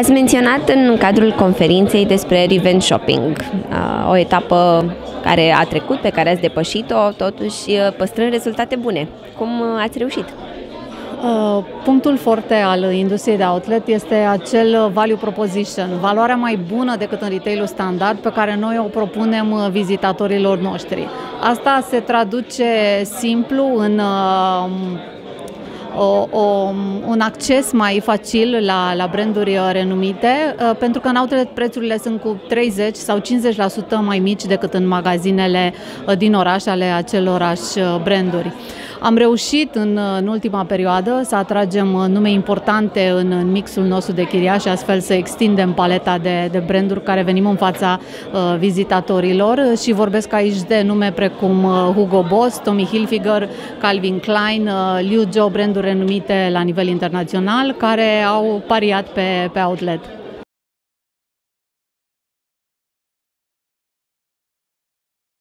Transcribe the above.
Ați menționat în cadrul conferinței despre revenge shopping, o etapă care a trecut, pe care ați depășit-o, totuși păstrând rezultate bune. Cum ați reușit? Punctul forte al industriei de outlet este acel value proposition, valoarea mai bună decât în retailul standard pe care noi o propunem vizitatorilor noștri. Asta se traduce simplu în o, o, un acces mai facil la, la branduri uh, renumite, uh, pentru că în outlet prețurile sunt cu 30 sau 50% mai mici decât în magazinele uh, din oraș ale acelorași branduri. Am reușit în, în ultima perioadă să atragem nume importante în, în mixul nostru de chiriași, astfel să extindem paleta de, de branduri care venim în fața uh, vizitatorilor și vorbesc aici de nume precum Hugo Boss, Tommy Hilfiger, Calvin Klein, uh, Liu Zhou, branduri renumite la nivel internațional, care au pariat pe, pe outlet.